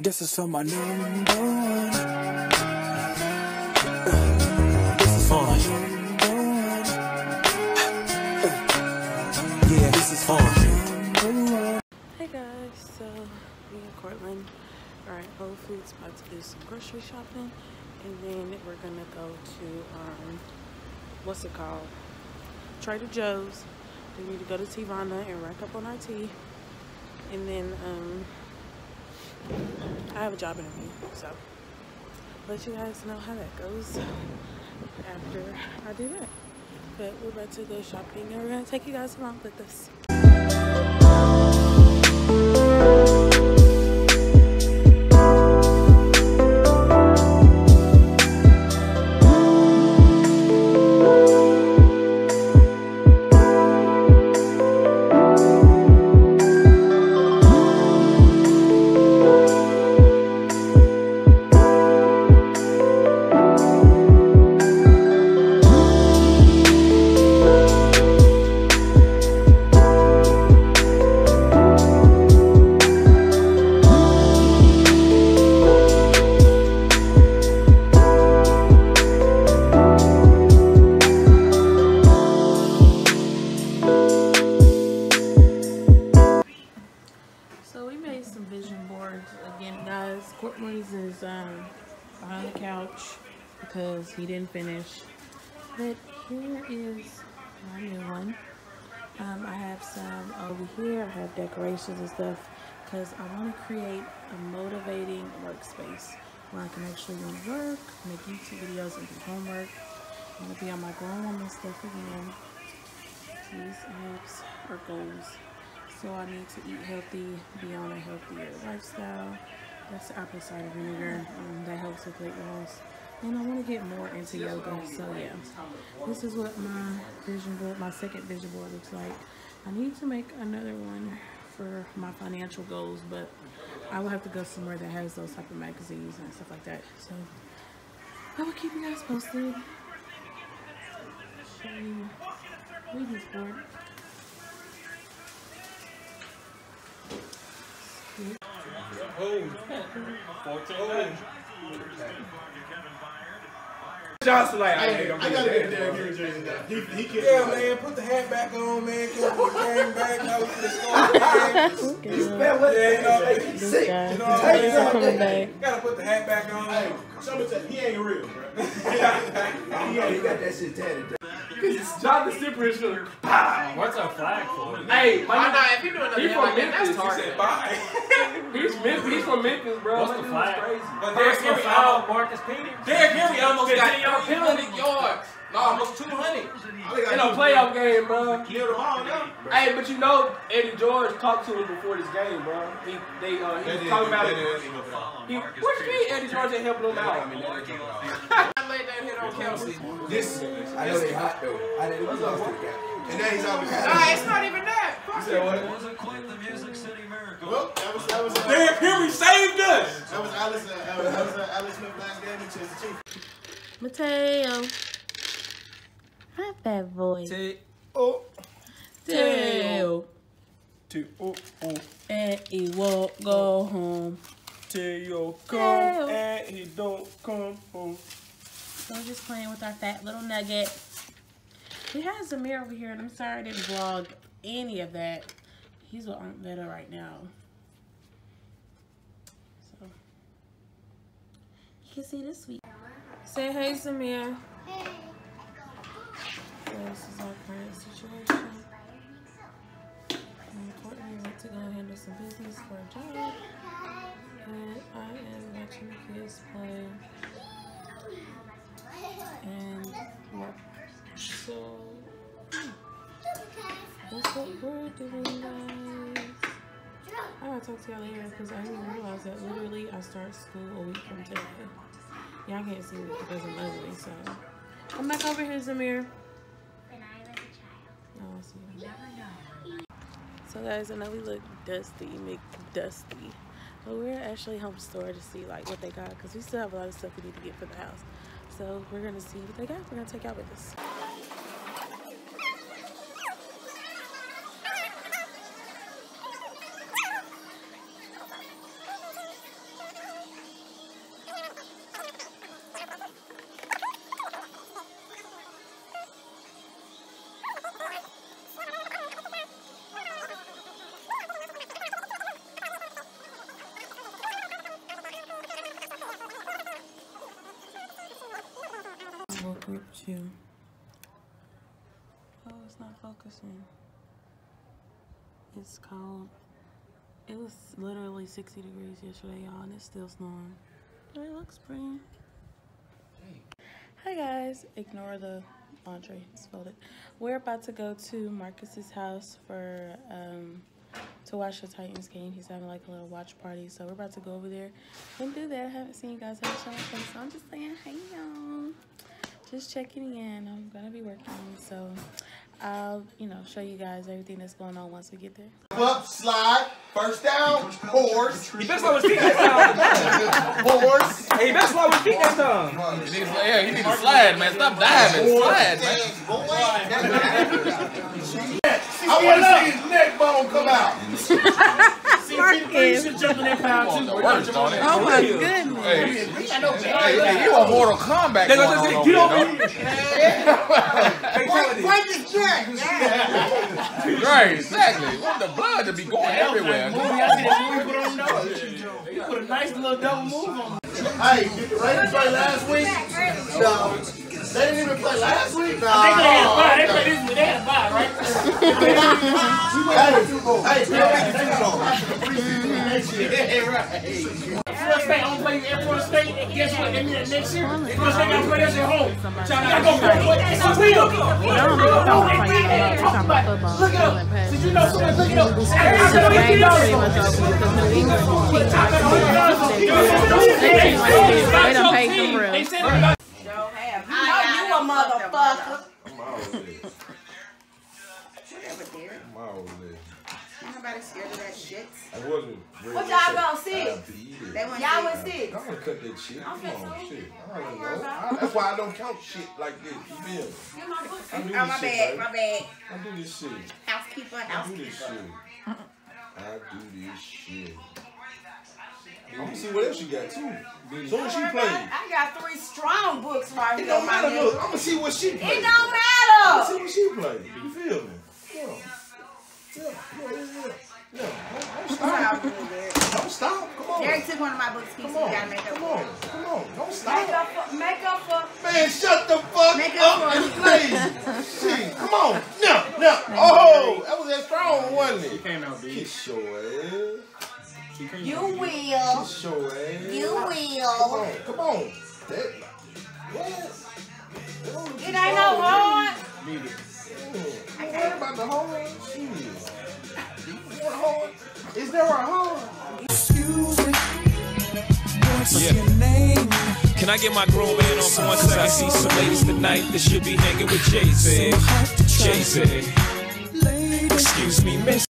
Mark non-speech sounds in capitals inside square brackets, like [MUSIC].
This is for my number one. This is for my number one. Yeah, this is for. Hey guys, so me and Cortland are at Whole Foods about to do some grocery shopping and then we're gonna go to um what's it called? Trader Joe's. We need to go to Teavana and rack up on our tea. And then um I have a job interview, so let you guys know how that goes after I do that. But we're about to go shopping and we're gonna take you guys along with us. Because he didn't finish. But here is my new one. Um, I have some over here. I have decorations and stuff because I want to create a motivating workspace where I can actually want to work, make YouTube videos, and do homework. I'm going to be on my grown woman stuff again. These apps are goals. So I need to eat healthy, be on a healthier lifestyle. That's the apple cider vinegar. Um, that helps with weight loss. And I want to get more into yoga. So yeah, this is what my vision board, my second vision board looks like. I need to make another one for my financial goals, but I will have to go somewhere that has those type of magazines and stuff like that. So I will keep you guys posted. Show you Ouija board. Johnson like, I Hey, I gotta get. Derrick Henry jersey. He, he can't. Yeah, man, put the hat back on, man. On, gang back. Now we finna score, man. This Yeah, you know, sick. You know what I'm saying? Gotta put the hat back on. Hey, show me he ain't real, bro. Yeah, he got that shit tatted. John the Slippery is. What's a flag for? Hey, Why my, not? If you doing he nothing from like that, Memphis. that's He said bye. [LAUGHS] he's Memphis. He's from Memphis, bro. What's My the flag? crazy. But Derrick Henry foul, almost, Marcus Peters. Derrick Henry almost got 15 300 yards. No, almost 200 in a playoff game, bro. Kill them all now. Hey, but you know, Eddie George talked to him before this game, bro. He, they, uh, he was talking about it. He, what you mean Eddie George ain't helping him out? [LAUGHS] I laid that hit on Kelce. This, I know they hot though. I didn't we lost to the guy. and now he's always. Nah, it's not even that. You said what? Well, that was that was uh, Derrick Henry saved us. that was Alex. Uh, that was, that was uh, Alex Smith last game against the Chiefs. Mateo. Hi, bad boy. Oh, Mateo. two, oh, oh. And he won't go home. Teo come Teo. and he don't come home. So we're just playing with our fat little nugget. We have Zamir over here, and I'm sorry I didn't vlog any of that. He's with Aunt Vetta right now. So you can see this week. Say hey, Zamir. So this is our current situation. And Courtney went to go handle some business for a job. And I am watching the kids play and work. So that's what we're doing, guys. I gotta talk to y'all later because I didn't realize that literally I start school a week from today. Y'all can't see me because I'm ugly, so come back over here, Zamir. Oh. So guys, I know we look dusty, McDusty. But we're actually home store to see like what they got because we still have a lot of stuff we need to get for the house. So we're gonna see what they got. We're gonna take out with us. Little group too. Oh, it's not focusing. It's cold. It was literally 60 degrees yesterday, y'all, and it's still snowing. But it looks pretty. Hi guys, ignore the laundry, it's folded. We're about to go to Marcus's house for um, to watch the Titans game. He's having like a little watch party, so we're about to go over there and do that. I haven't seen you guys have a show, so I'm just saying, hey just checking in. I'm gonna be working, so I'll you know show you guys everything that's going on once we get there. Up, slide, first down, horse, He best slow his feet that horse. time. Hey, he best slow his feet that time. He needs, yeah, he needs to slide, man. Stop diving. Slide, man. [LAUGHS] I want to see his neck bone come out. [LAUGHS] Marcus, Jump in that pound On too. the worst on it. oh my goodness. Hey, hey, you a Mortal Kombat They going gonna on say, over get over there, here. Break his neck. Right, exactly. Want the blood to be going everywhere. You put a nice little double move on. Hey, did the Raiders play last week? No. They didn't even play last week? No. They had a bye. They played this week. They had a bye, right? Hey, hey, Bill, next year. Yeah, right. Florida State only play Air Florida State. And guess what? They mean that next year. Florida State got to play us at home. So I gotta go for it. It's a real. I don't know if I'm talking about football. Look it up. Did you know someone look it up? The game's pretty much over because New England keeps like they treat like this. They don't pay for real. They said it about I know you a motherfucker. Nobody scared of that shit. I wasn't. What y'all gonna see? I have to eat it. They want Y'all see. went six. I'm gonna cut that shit. I'm Come on, shit. I don't know. I- That's why I don't count shit like this. You feel me? Get my book. I do Oh, my shit, bad, baby. my bad. I do this shit. Housekeeper, I do housekeeper. this shit. I do this shit. I'm gonna see what else you got too. Soon as she plays. I got three strong books right It here. don't matter. Look, I'm gonna see what she It don't I'm matter. gonna see what she plays. You feel me? Yeah. Yeah, yeah, yeah, yeah. Yeah. Don't, don't stop. all good, Derek. Don't stop. Come on. Derek took one of my books, Come pieces. You on. gotta make up Come on. Come on. Don't Make stop. up for, make up for. Man, shut the fuck Make it up and play. Shit, come on. No, no. Oh, that was that strong, wasn't it? came out big. Kiss your ass. You will. Kiss your ass. You Come will. on, come on. That, what? That don't look It ain't no strong, hard. man. Mm. I ain't worried about the horn. Shit. You want? Is there a horn? Excuse me. What's your name? Can I get my grown man on for one second? I see some ladies tonight that should be hanging with Jay Z. Jay Z. Excuse me, miss.